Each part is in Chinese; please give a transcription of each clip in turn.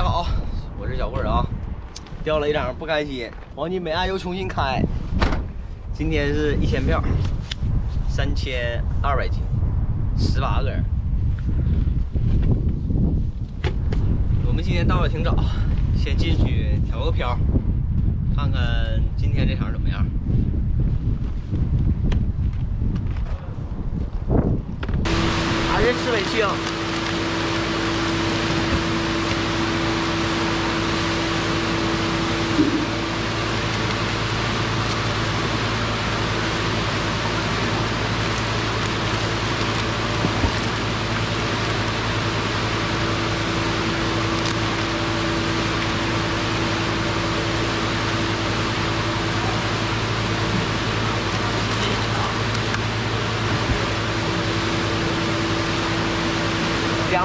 大家好，我是小慧啊。钓了一场，不甘心，黄金北岸又重新开。今天是一千票，三千二百斤，十八个人。我们今天到的挺早，先进去调个漂，看看今天这场怎么样。还是赤尾青。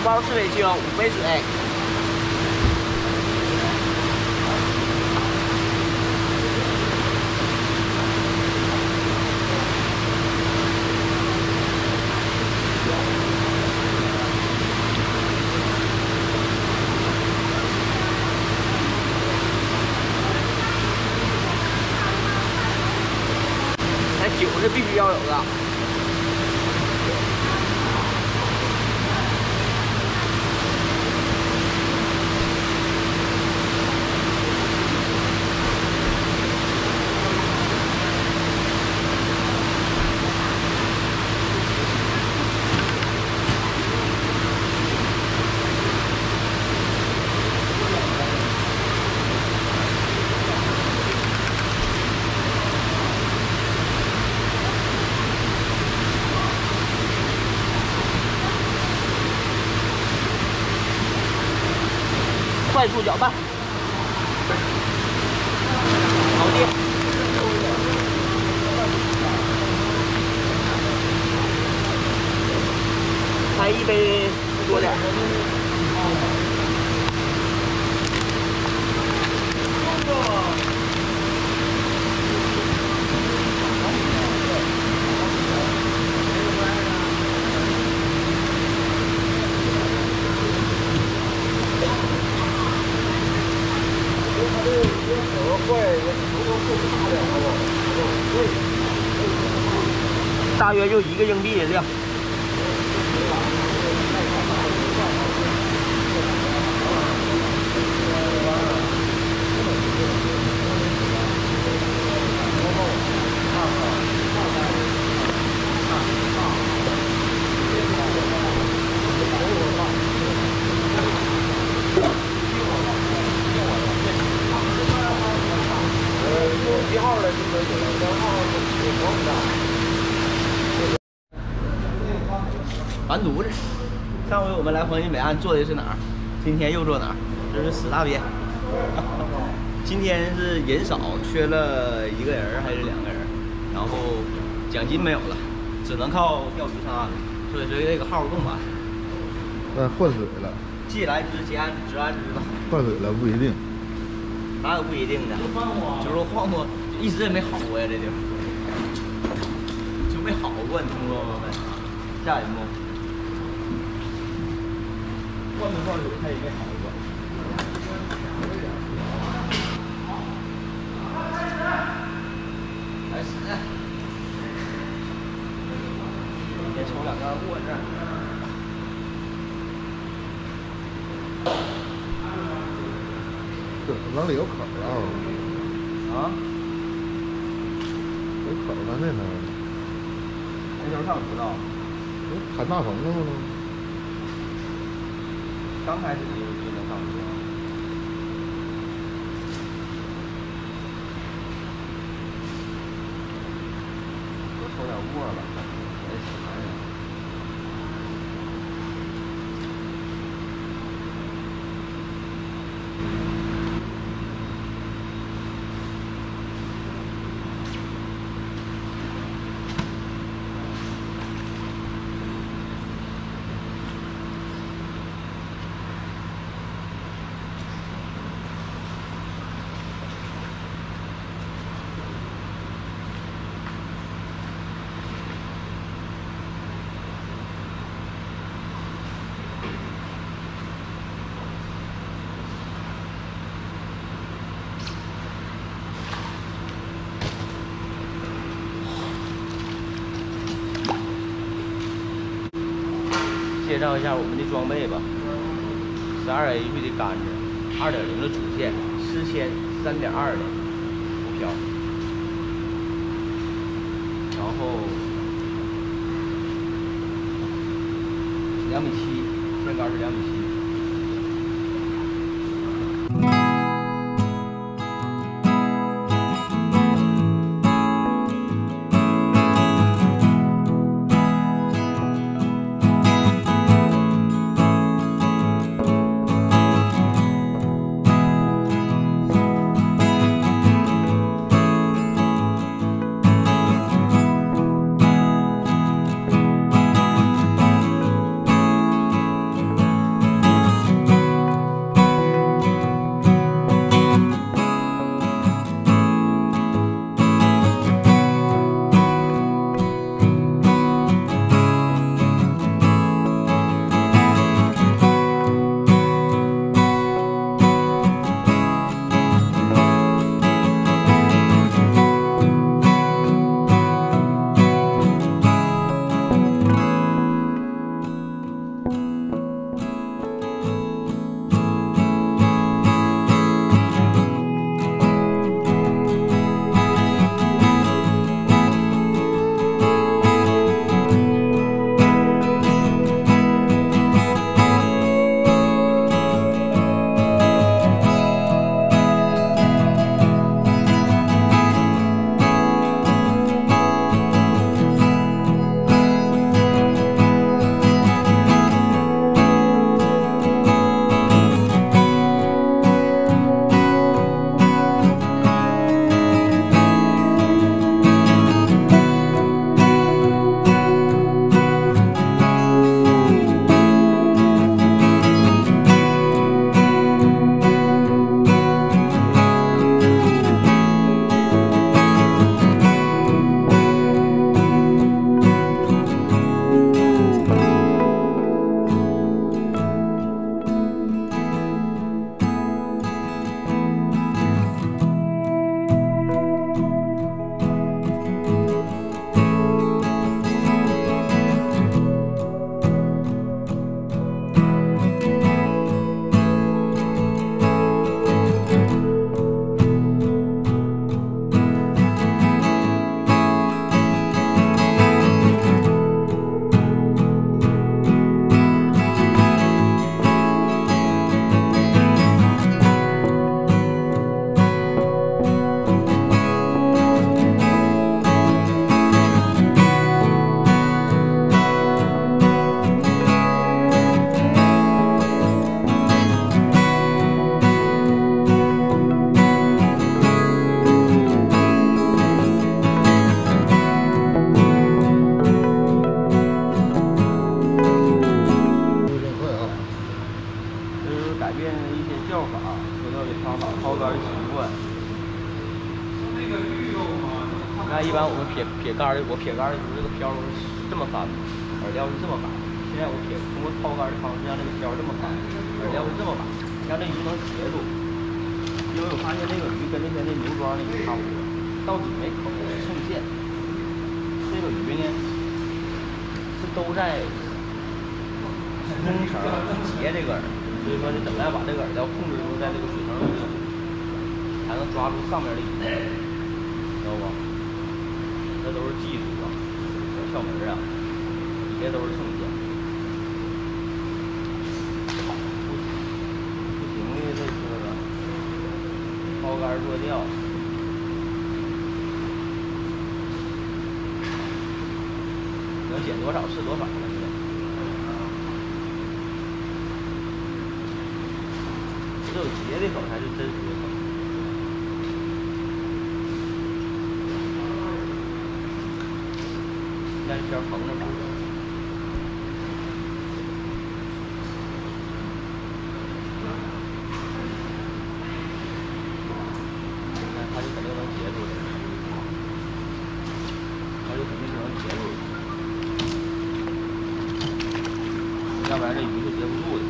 包四杯酒，五杯水。那酒是必须要有的。快速搅拌，好的，开一杯多点。大约就一个硬币的量。一号的就可以了，三号有光的。完犊子！上回我们来黄金北岸坐的是哪儿？今天又坐哪儿？这是死大鳖。今天是人少，缺了一个人还是两个人？然后奖金没有了，只能靠钓鱼上岸了。所以说这个号更完。那换水了。既来之则安之，安之吧。换水了不一定。哪有不一定的？就是晃晃一直也没好过呀，这地方就没好过，你听说吗？下一幕，换没换水，它也没好过。开始，先抽两个握着。往里有口啊！啊？有口呢那头。那头上不知道。喊大棚了吗？刚开始介绍一下我们的装备吧。十二 H 的杆子，二点零的主线，四千三点二的浮漂，然后两米七，线杆是两米七。杆的我撇杆的时候，这个漂都是这么翻的，饵料是这么翻。现在我撇通过抛杆的方式让这个漂这么翻，饵料是这么翻，让这鱼能结住。因为我发现这个鱼跟那天那牛庄的鱼差不多，到底没口是蹭线。这个鱼呢是都在中层结这个饵，所以说你怎么样把这个饵料控制住在这个水层里，才能抓住上面的鱼，知道不？这都是技术啊，小窍门啊，底下都是蹭线。不行的这个抛竿落钓，能捡多少是多少了。只有结的口才是真实的口。先先横着打，它就肯定能结住的，它就肯定是能结住的，要不然这鱼是结不住的。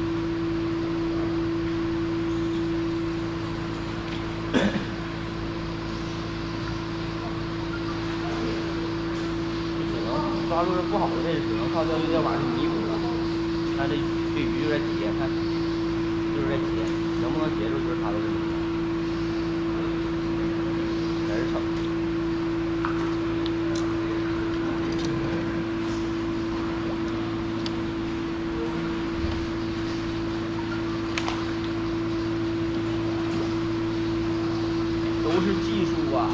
抓住是不好的位置，只能靠钓鱼钓板去弥补了。看这这鱼就在底下，看就是在底下，能不能截住就是他的问题。在这撑。都是技术啊！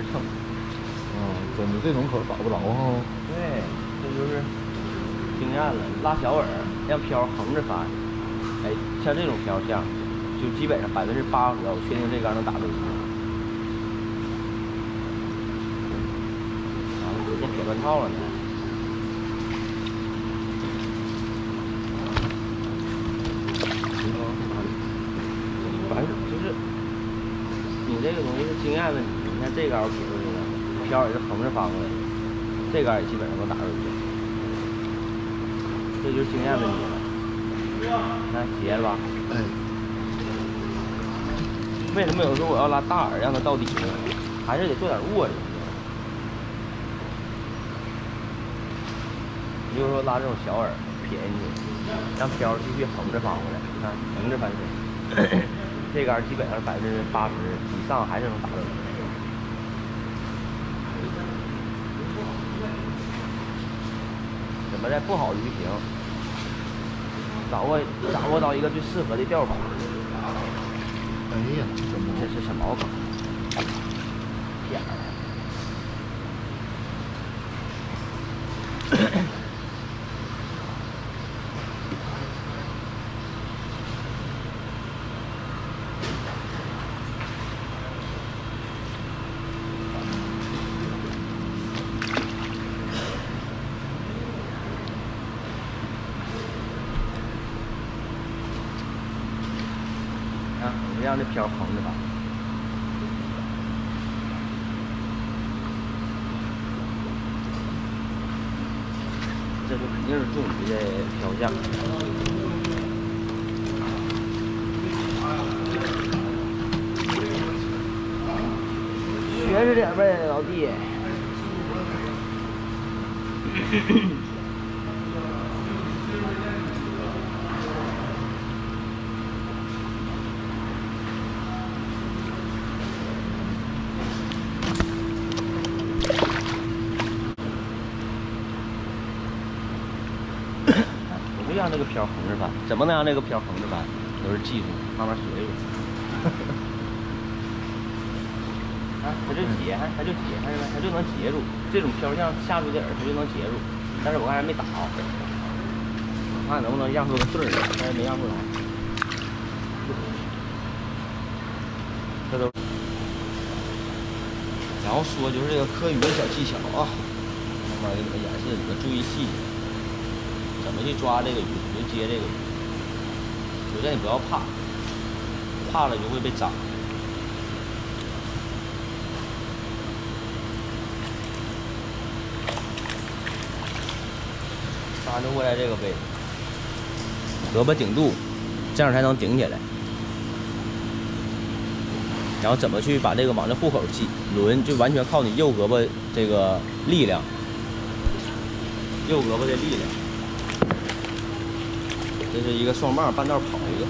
底下全是秤。啊，真的这种可找不着哈。对，这就是经验了。拉小饵，让漂横着翻。哎，像这种漂像，就基本上百分之八十，我确定这竿能打对。啊，已经撇断套了呢。反正就是你这个东西是经验问题。你看这杆我撇出去了，漂也是横着翻过来的，这杆也基本上能打出去，这就是经验问题了。看结了吧？哎，为什么有时候我要拉大饵让它到底呢？还是得做点握着。你就是说拉这种小饵撇进去，让漂继续横着翻过来，你看横着翻身，这杆基本上百分之八十以上还是能打到。怎么在不好鱼情，掌握掌握到一个最适合的钓法。哎呀，真这是什么儿。啊，我们让这漂横着吧。这就肯定是中鱼的漂相。学着点呗，老弟。我就让这个漂横着翻，怎么能让这个漂横着翻？都是技术，慢慢学学。啊，它就结，它就结，看见没？它就能结住。这种漂向下出的饵，它就能结住。但是我刚才没打，看能不能让出个对儿来，但是没让出来。这都。然后说就是这个科鱼的小技巧啊，慢慢给你们演示，你们注意细节。怎么去抓这个鱼，接这个。首先你不要怕，怕了就会被扎。扎就会在这个位置，胳膊顶住，这样才能顶起来。然后怎么去把这个往这户口系轮，就完全靠你右胳膊这个力量，右胳膊的力量。这是一个双棒，半道跑一个。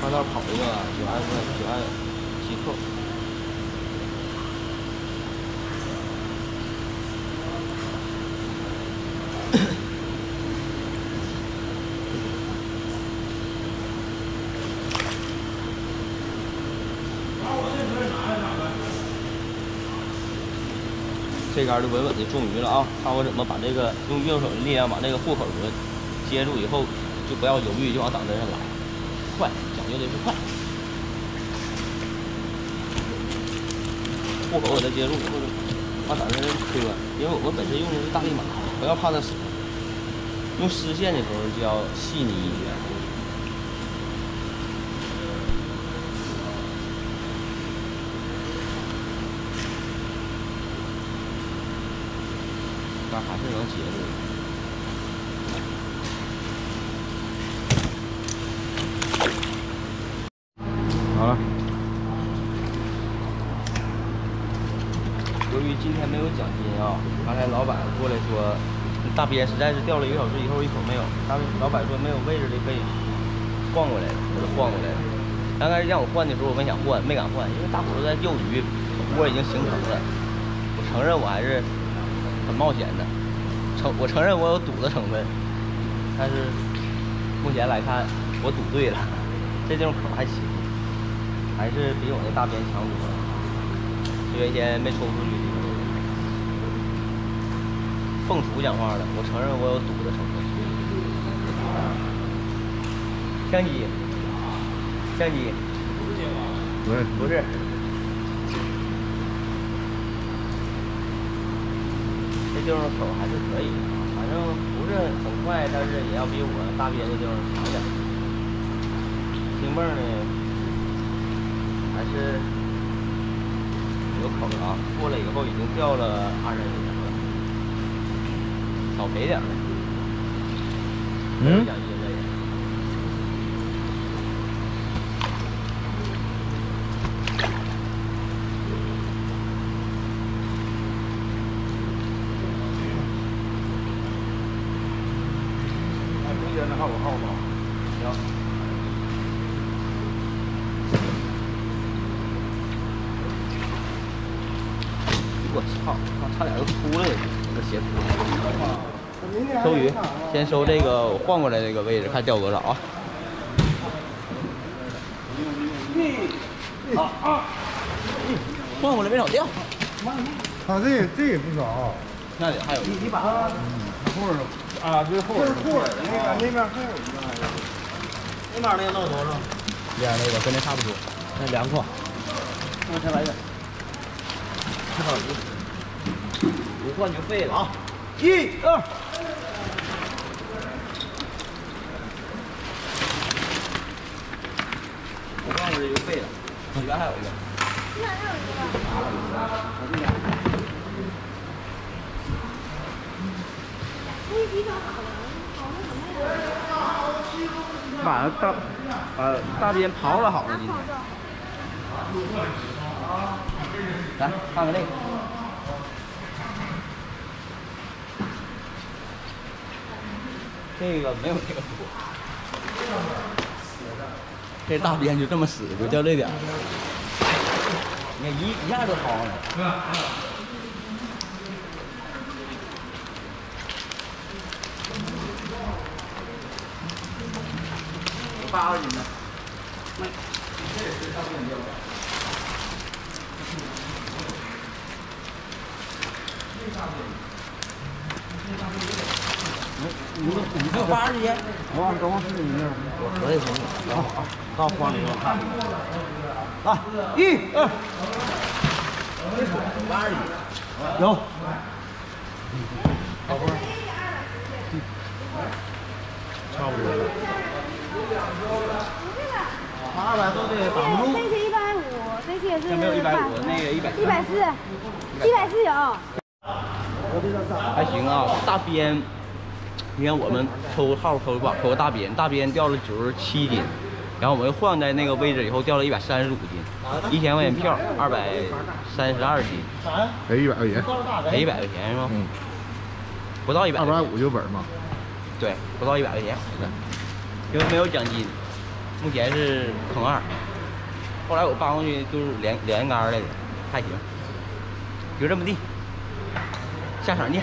半道跑一个，九按九按七扣。这杆就稳稳的中鱼了啊！看我怎么把这个用右手的力量把这个护口子接住以后，就不要犹豫，就往挡针上来，快，讲究的是快。护口给它接住以后，往挡针上磕，因为我们本身用的是大力马，不要怕它死。用丝线的时候就要细腻一点。还是能接住。好了，由于今天没有奖金啊，刚才老板过来说，大鳖实在是钓了一个小时以后一口没有，大老板说没有位置的可以换过来，我就换过来了。刚开始让我换的时候，我没想换，没敢换，因为大伙都在钓鱼，窝已经形成了。我承认我还是很冒险的，承我承认我有赌的成分，但是目前来看我赌对了，这地方口还行，还是比我那大鳖强多了。原先没抽出去的，凤雏讲话了，我承认我有赌的成分。相机，相机，不是，不是。地方口还是可以的，反正不是很快，但是也要比我大别的地方强点。星梦呢，还是有口啊，过来以后已经掉了二十多了，少赔点呗。嗯收鱼，先收这个我换过来这个位置，看钓多少啊？啊啊！换过来没少钓，他这这也不少，那里还有一把。后边啊，最后边后边那个那边还有一个。那边那个弄多少？边那个跟那差不多，那两块。我再来点。太好了，不换就废了啊！一二。我换过来就废了，里边还有一个。把大把大鞭刨了好了，今天。来看看这个。这个没有这个多，这大鞭就这么死，就掉这点儿。你看一一下就掏了。八十斤的。你你这八十斤，我往高是你那儿。我合计行，然后到筐里给我看。来，一二，八十斤，有。差不多了。二百都得挡不住。这是一百五，这些是这没有一百五那个140一百四，一百四有。还行啊，大鞭，你看我们抽号抽把抽个大鞭，大鞭掉了九十七斤，然后我们换在那个位置以后掉了一百三十五斤，一千块钱票，二百三十二斤，赔一百块钱。赔一百块钱是吗？嗯，不到一百，二百五就本嘛。对，不到一百块钱，因为没有奖金，目前是坑二。后来我搬过去就是连连杆来的，还行，就这么地，下场见。